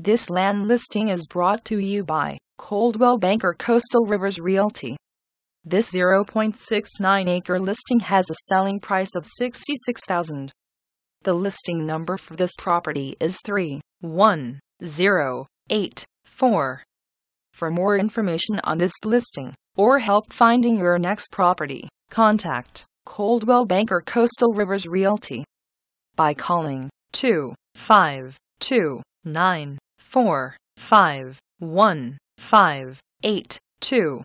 This land listing is brought to you by Coldwell Banker Coastal Rivers Realty. This 0.69 acre listing has a selling price of 66,000. The listing number for this property is 31084. For more information on this listing or help finding your next property, contact Coldwell Banker Coastal Rivers Realty by calling 252 945 1582.